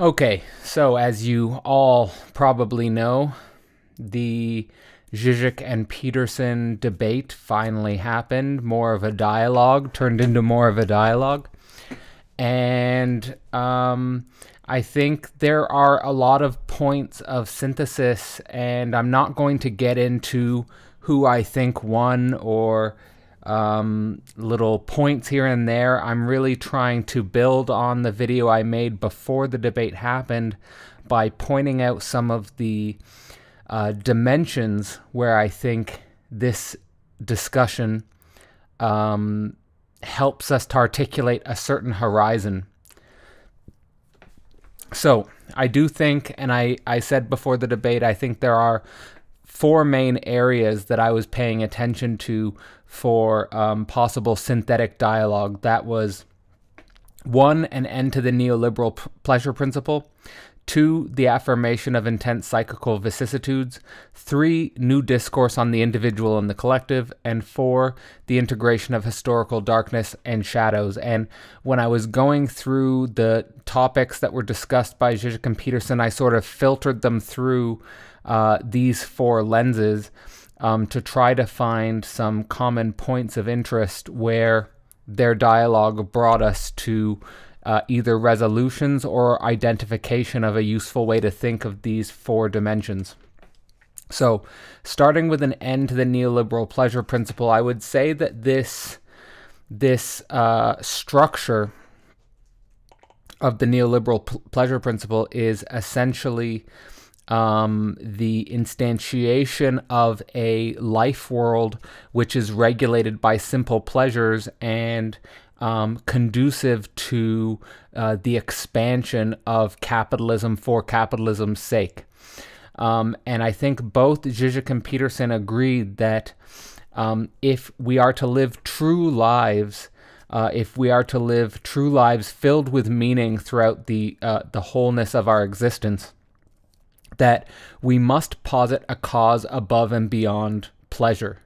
Okay, so as you all probably know, the Zizek and Peterson debate finally happened. More of a dialogue turned into more of a dialogue. And um, I think there are a lot of points of synthesis, and I'm not going to get into who I think won or um, little points here and there. I'm really trying to build on the video I made before the debate happened by pointing out some of the uh, dimensions where I think this discussion um, helps us to articulate a certain horizon. So, I do think, and I, I said before the debate, I think there are four main areas that I was paying attention to for um, possible synthetic dialogue. That was one, an end to the neoliberal pleasure principle. Two, the affirmation of intense psychical vicissitudes. Three, new discourse on the individual and the collective. And four, the integration of historical darkness and shadows. And when I was going through the topics that were discussed by Zizek and Peterson, I sort of filtered them through uh, these four lenses um, to try to find some common points of interest where their dialogue brought us to uh, either resolutions or identification of a useful way to think of these four dimensions. So, starting with an end to the neoliberal pleasure principle, I would say that this this uh, structure of the neoliberal pleasure principle is essentially um, the instantiation of a life world which is regulated by simple pleasures and um, conducive to uh, the expansion of capitalism for capitalism's sake. Um, and I think both Zizek and Peterson agreed that um, if we are to live true lives, uh, if we are to live true lives filled with meaning throughout the uh, the wholeness of our existence, that we must posit a cause above and beyond pleasure.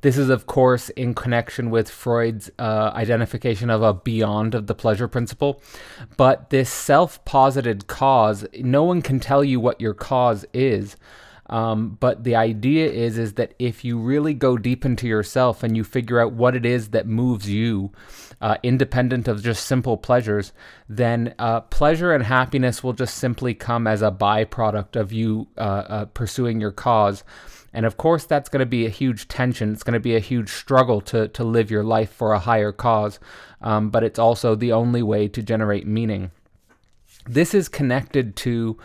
This is, of course, in connection with Freud's uh, identification of a beyond of the pleasure principle. But this self posited cause, no one can tell you what your cause is. Um, but the idea is is that if you really go deep into yourself and you figure out what it is that moves you, uh, independent of just simple pleasures, then uh, pleasure and happiness will just simply come as a byproduct of you uh, uh pursuing your cause. And of course, that's going to be a huge tension. It's going to be a huge struggle to, to live your life for a higher cause. Um, but it's also the only way to generate meaning. This is connected to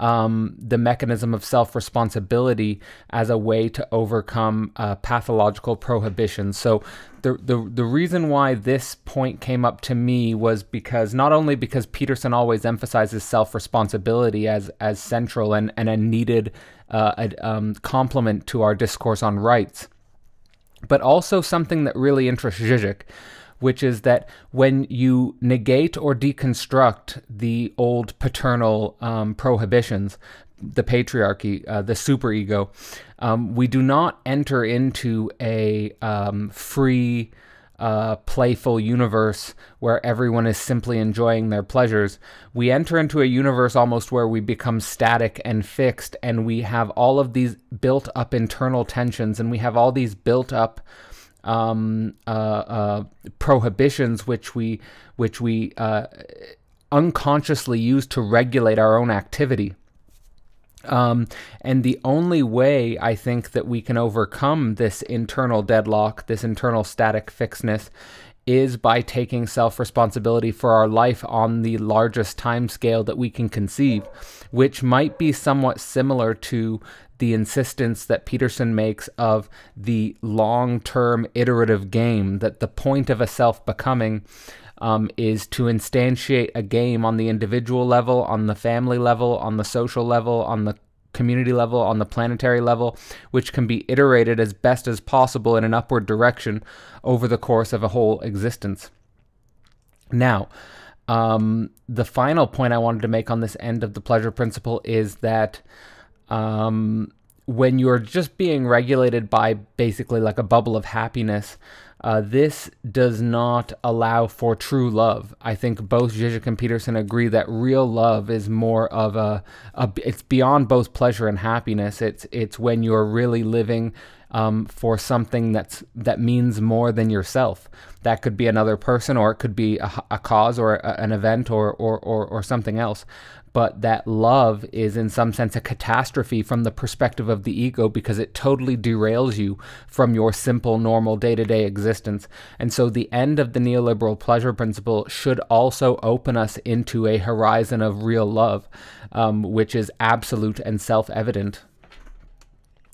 um, the mechanism of self responsibility as a way to overcome uh, pathological prohibition. So, the, the, the reason why this point came up to me was because not only because Peterson always emphasizes self responsibility as, as central and, and a needed uh, um, complement to our discourse on rights, but also something that really interests Zizek which is that when you negate or deconstruct the old paternal um, prohibitions, the patriarchy, uh, the superego, um, we do not enter into a um, free, uh, playful universe where everyone is simply enjoying their pleasures. We enter into a universe almost where we become static and fixed, and we have all of these built up internal tensions, and we have all these built up um, uh, uh, prohibitions which we which we uh, unconsciously use to regulate our own activity. Um, and the only way I think that we can overcome this internal deadlock, this internal static fixedness, is by taking self responsibility for our life on the largest time scale that we can conceive, which might be somewhat similar to the insistence that Peterson makes of the long term iterative game, that the point of a self becoming um, is to instantiate a game on the individual level, on the family level, on the social level, on the community level, on the planetary level, which can be iterated as best as possible in an upward direction over the course of a whole existence. Now, um, the final point I wanted to make on this end of the pleasure principle is that um, when you're just being regulated by basically like a bubble of happiness, uh, this does not allow for true love. I think both Zizek and Peterson agree that real love is more of a, a it's beyond both pleasure and happiness. It's it's when you're really living um, for something that's that means more than yourself. That could be another person, or it could be a, a cause, or a, an event, or, or or or something else but that love is in some sense a catastrophe from the perspective of the ego because it totally derails you from your simple normal day-to-day existence. And so the end of the neoliberal pleasure principle should also open us into a horizon of real love um, which is absolute and self-evident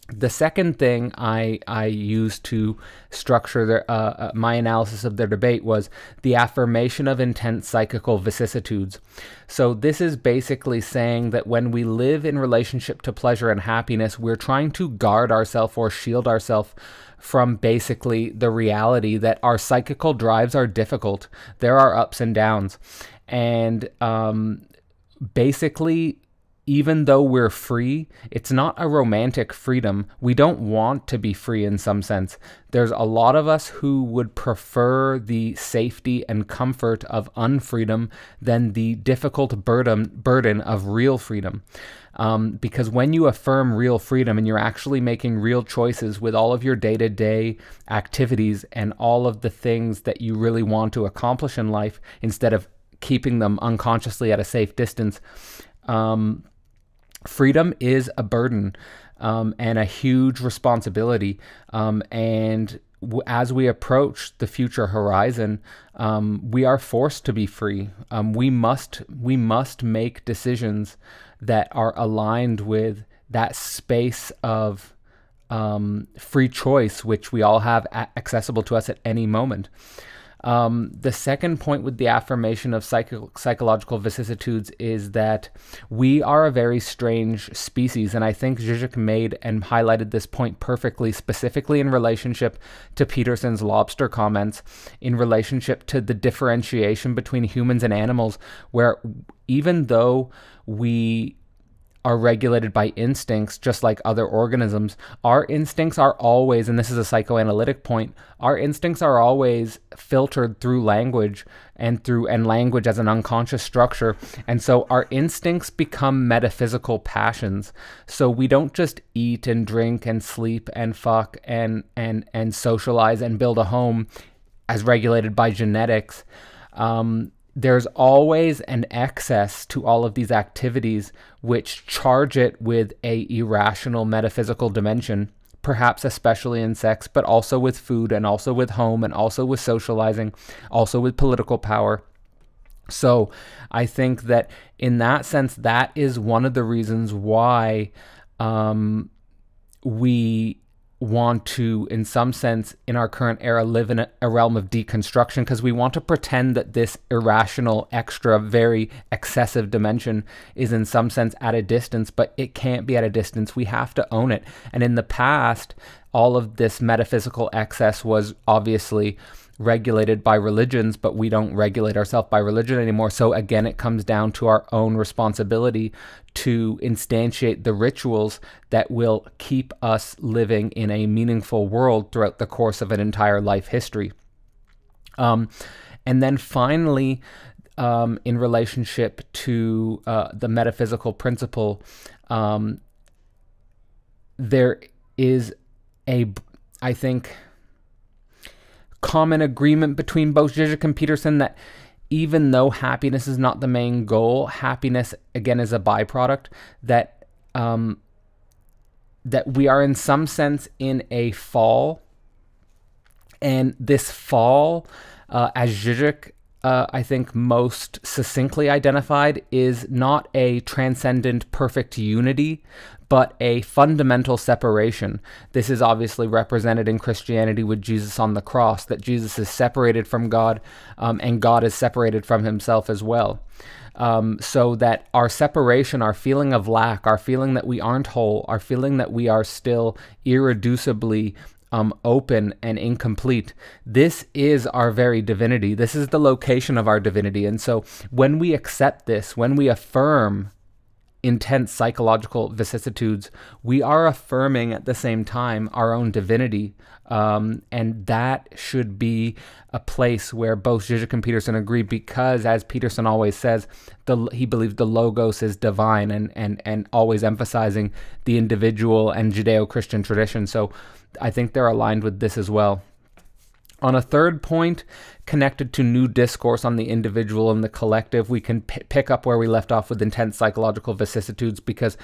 the second thing I, I used to structure their, uh, uh, my analysis of their debate was the affirmation of intense psychical vicissitudes. So, this is basically saying that when we live in relationship to pleasure and happiness, we're trying to guard ourselves or shield ourselves from basically the reality that our psychical drives are difficult. There are ups and downs. And um, basically, even though we're free, it's not a romantic freedom. We don't want to be free in some sense. There's a lot of us who would prefer the safety and comfort of unfreedom than the difficult burden, burden of real freedom. Um, because when you affirm real freedom and you're actually making real choices with all of your day to day activities and all of the things that you really want to accomplish in life instead of keeping them unconsciously at a safe distance, um, freedom is a burden um, and a huge responsibility. Um, and w- as we approach the future horizon, um, we are forced to be free. Um, we must we must make decisions that are aligned with that space of um, free choice, which we all have accessible to us at any moment. Um, the second point with the affirmation of psycho- psychological vicissitudes is that we are a very strange species. And I think Zizek made and highlighted this point perfectly, specifically in relationship to Peterson's lobster comments, in relationship to the differentiation between humans and animals, where even though we are regulated by instincts just like other organisms. Our instincts are always, and this is a psychoanalytic point, our instincts are always filtered through language and through and language as an unconscious structure. And so our instincts become metaphysical passions. So we don't just eat and drink and sleep and fuck and and and socialize and build a home as regulated by genetics. Um, there's always an excess to all of these activities which charge it with a irrational metaphysical dimension perhaps especially in sex but also with food and also with home and also with socializing also with political power. So i think that in that sense that is one of the reasons why um, we want to, in some sense, in our current era, live in a, a realm of deconstruction because we want to pretend that this irrational, extra, very excessive dimension is in some sense at a distance, but it can't be at a distance. We have to own it. And in the past, all of this metaphysical excess was obviously regulated by religions, but we don't regulate ourselves by religion anymore. So again, it comes down to our own responsibility to instantiate the rituals that will keep us living in a meaningful world throughout the course of an entire life history. Um, and then finally, um, in relationship to uh, the metaphysical principle, um, there is a, I think, common agreement between both Zizek and Peterson that even though happiness is not the main goal, happiness again is a byproduct. That um, that we are in some sense in a fall, and this fall, uh, as Zizek uh, I think most succinctly identified is not a transcendent perfect unity, but a fundamental separation. This is obviously represented in Christianity with Jesus on the cross, that Jesus is separated from God um, and God is separated from himself as well. Um, so that our separation, our feeling of lack, our feeling that we aren't whole, our feeling that we are still irreducibly um, open and incomplete. This is our very divinity. This is the location of our divinity. And so when we accept this, when we affirm intense psychological vicissitudes, we are affirming at the same time our own divinity. Um, and that should be a place where both Zizek and Peterson agree because, as Peterson always says, the, he believes the Logos is divine and, and, and always emphasizing the individual and Judeo Christian tradition. So I think they're aligned with this as well. On a third point, connected to new discourse on the individual and the collective, we can pick up where we left off with intense psychological vicissitudes because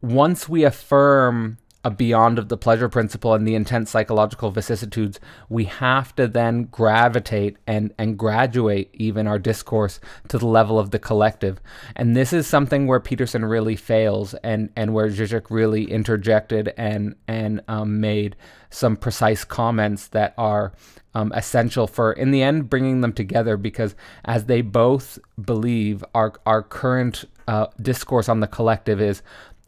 once we affirm a beyond of the pleasure principle and the intense psychological vicissitudes, we have to then gravitate and, and graduate even our discourse to the level of the collective. And this is something where Peterson really fails and, and where Zizek really interjected and, and um, made some precise comments that are um, essential for, in the end, bringing them together because as they both believe, our, our current uh, discourse on the collective is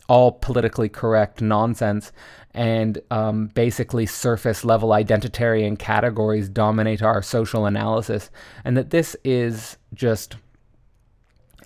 all politically correct nonsense and um, basically surface level identitarian categories dominate our social analysis, and that this is just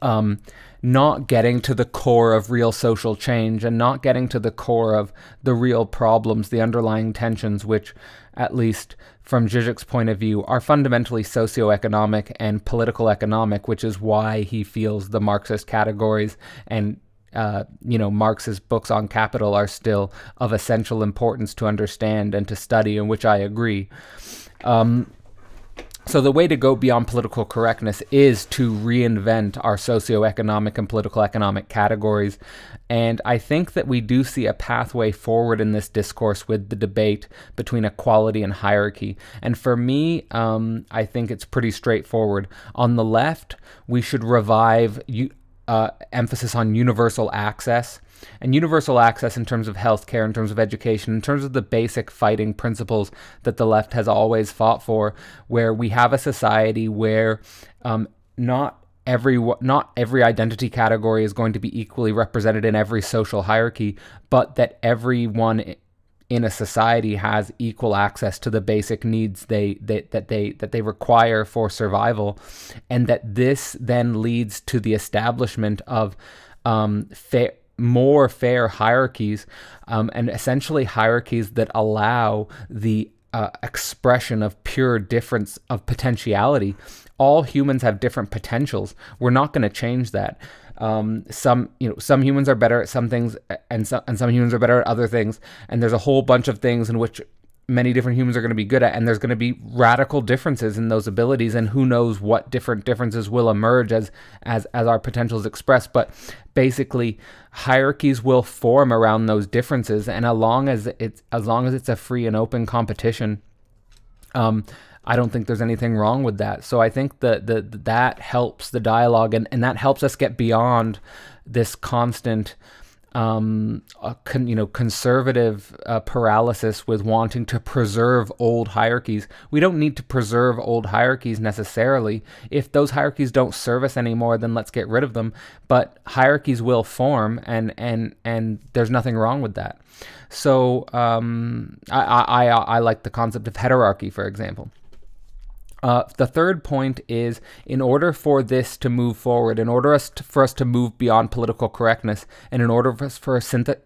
um, not getting to the core of real social change and not getting to the core of the real problems, the underlying tensions, which, at least from Zizek's point of view, are fundamentally socioeconomic and political economic, which is why he feels the Marxist categories and uh, you know, Marx's books on capital are still of essential importance to understand and to study, in which I agree. Um, so the way to go beyond political correctness is to reinvent our socioeconomic and political economic categories. And I think that we do see a pathway forward in this discourse with the debate between equality and hierarchy. And for me, um, I think it's pretty straightforward. On the left, we should revive uh, emphasis on universal access. And universal access in terms of healthcare, in terms of education, in terms of the basic fighting principles that the left has always fought for, where we have a society where um, not every not every identity category is going to be equally represented in every social hierarchy, but that everyone in a society has equal access to the basic needs they, they that they that they require for survival, and that this then leads to the establishment of um, fair more fair hierarchies um, and essentially hierarchies that allow the uh, expression of pure difference of potentiality. All humans have different potentials. We're not going to change that. Um, some you know some humans are better at some things and some and some humans are better at other things. And there's a whole bunch of things in which many different humans are going to be good at and there's going to be radical differences in those abilities and who knows what different differences will emerge as as as our potentials expressed but basically hierarchies will form around those differences and as long as it's as long as it's a free and open competition um, I don't think there's anything wrong with that. So I think that the, that helps the dialogue and, and that helps us get beyond this constant um, con, you know, conservative uh, paralysis with wanting to preserve old hierarchies. We don't need to preserve old hierarchies necessarily. If those hierarchies don't serve us anymore, then let's get rid of them. But hierarchies will form, and and and there's nothing wrong with that. So um, I, I I I like the concept of heterarchy, for example. Uh, the third point is in order for this to move forward, in order us to, for us to move beyond political correctness, and in order for us, for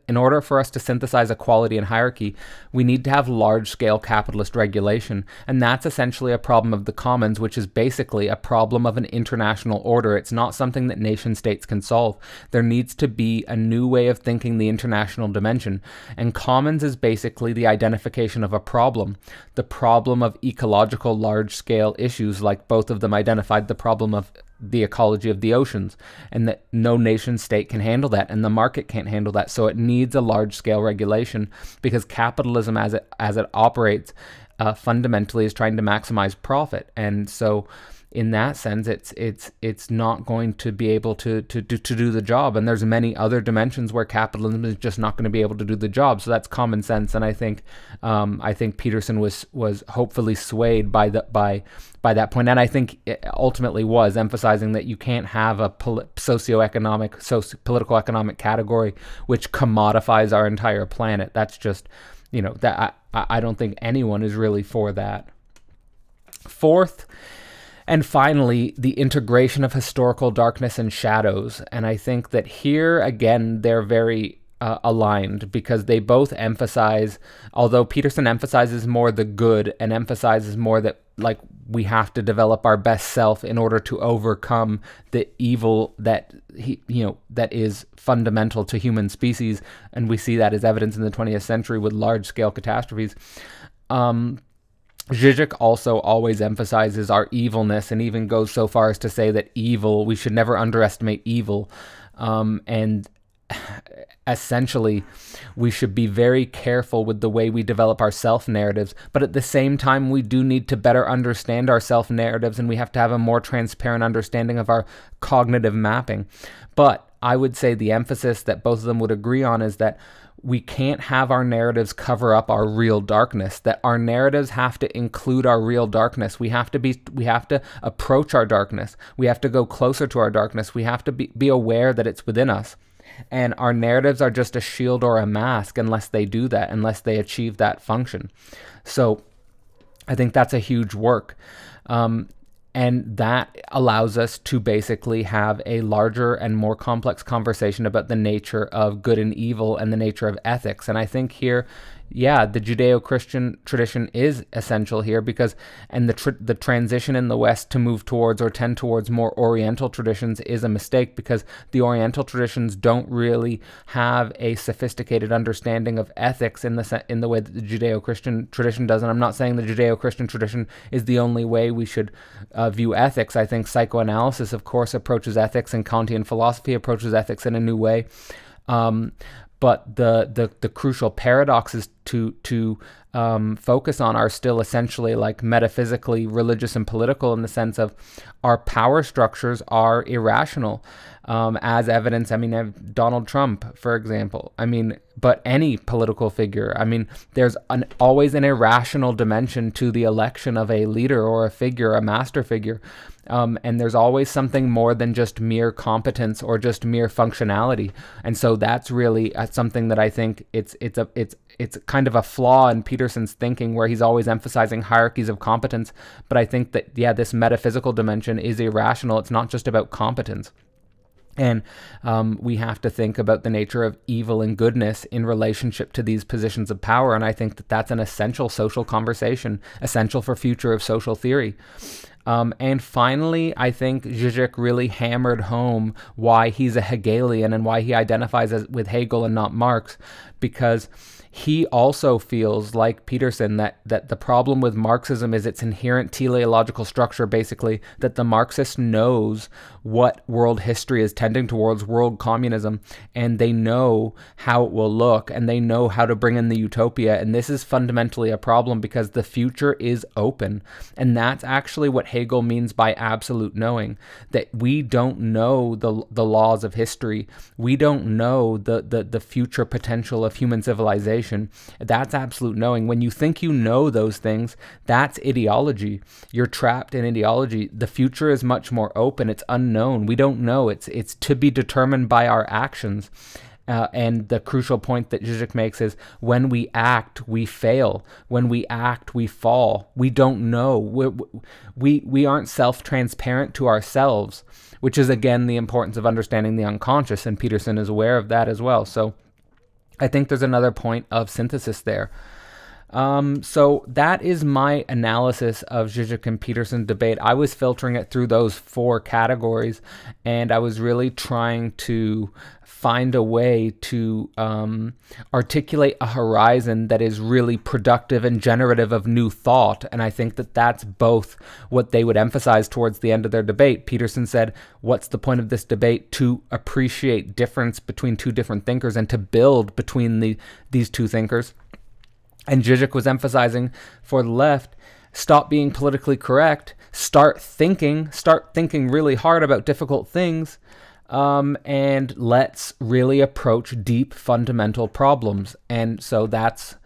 in order for us to synthesize equality and hierarchy, we need to have large-scale capitalist regulation, and that's essentially a problem of the commons, which is basically a problem of an international order. It's not something that nation states can solve. There needs to be a new way of thinking the international dimension, and commons is basically the identification of a problem, the problem of ecological large-scale scale issues, like both of them identified the problem of the ecology of the oceans, and that no nation state can handle that, and the market can't handle that. So it needs a large scale regulation because capitalism, as it as it operates, uh, fundamentally is trying to maximize profit, and so in that sense, it's it's it's not going to be able to to to, to do the job. And there's many other dimensions where capitalism is just not going to be able to do the job. So that's common sense. And I think um, I think Peterson was was hopefully swayed by the by by that point, and I think it ultimately was emphasizing that you can't have a pol- socioeconomic, socio- political economic category which commodifies our entire planet. That's just you know that I I don't think anyone is really for that. Fourth And finally, the integration of historical darkness and shadows. And I think that here, again, they're very uh, aligned because they both emphasize, although Peterson emphasizes more the good and emphasizes more that, like, we have to develop our best self in order to overcome the evil that he, you know, that is fundamental to human species. And we see that as evidence in the 20th century with large scale catastrophes. Um, Zizek also always emphasizes our evilness and even goes so far as to say that evil, we should never underestimate evil. Um, and essentially, we should be very careful with the way we develop our self narratives. But at the same time, we do need to better understand our self narratives and we have to have a more transparent understanding of our cognitive mapping. But I would say the emphasis that both of them would agree on is that we can't have our narratives cover up our real darkness that our narratives have to include our real darkness. We have to be we have to approach our darkness. We have to go closer to our darkness. We have to be, be aware that it's within us. And our narratives are just a shield or a mask unless they do that unless they achieve that function. So i think that's a huge work. Um, and that allows us to basically have a larger and more complex conversation about the nature of good and evil and the nature of ethics. And I think here yeah, the Judeo-Christian tradition is essential here because, and the tr- the transition in the West to move towards or tend towards more Oriental traditions is a mistake because the Oriental traditions don't really have a sophisticated understanding of ethics in the se- in the way that the Judeo-Christian tradition does. And I'm not saying the Judeo-Christian tradition is the only way we should uh, view ethics. I think psychoanalysis, of course, approaches ethics, and Kantian philosophy approaches ethics in a new way. Um, but the, the the crucial paradoxes to to um, focus on are still essentially like metaphysically religious and political in the sense of our power structures are irrational um, as evidence i mean donald trump for example. I mean but any political figure i mean there's an, always an irrational dimension to the election of a leader or a figure a master figure um, and there's always something more than just mere competence or just mere functionality. And so that's really uh, something that I think it's it's a it's it's kind of a flaw in Peterson's thinking where he's always emphasizing hierarchies of competence. But I think that yeah, this metaphysical dimension is irrational. It's not just about competence. And um, we have to think about the nature of evil and goodness in relationship to these positions of power. And I think that that's an essential social conversation, essential for future of social theory. Um, and finally, I think Zizek really hammered home why he's a Hegelian and why he identifies as, with Hegel and not Marx, because he also feels like Peterson that that the problem with Marxism is its inherent teleological structure basically that the Marxist knows what world history is tending towards world communism and they know how it will look and they know how to bring in the utopia and this is fundamentally a problem because the future is open. And that's actually what Hegel means by absolute knowing that we don't know the the laws of history. We don't know the the, the future potential of human civilization that's absolute knowing. When you think you know those things, that's ideology. You're trapped in ideology. The future is much more open. It's unknown. We don't know. It's it's to be determined by our actions. Uh, and the crucial point that Zizek makes is when we act, we fail. When we act, we fall. We don't know. we we, we aren't self transparent to ourselves, which is again the importance of understanding the unconscious. And Peterson is aware of that as well. So I think there's another point of synthesis there. Um, so that is my analysis of Zizek and Peterson debate. I was filtering it through those four categories, and I was really trying to find a way to um, articulate a horizon that is really productive and generative of new thought. And I think that that's both what they would emphasize towards the end of their debate. Peterson said, What's the point of this debate? To appreciate difference between two different thinkers and to build between the, these two thinkers. And Zizek was emphasizing for the left, stop being politically correct, start thinking, start thinking really hard about difficult things, um, and let's really approach deep fundamental problems. And so that's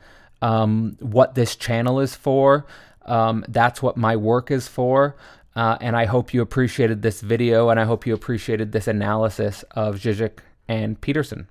um, what this channel is for. Um, that's what my work is for. Uh, and I hope you appreciated this video and I hope you appreciated this analysis of Zizek and Peterson.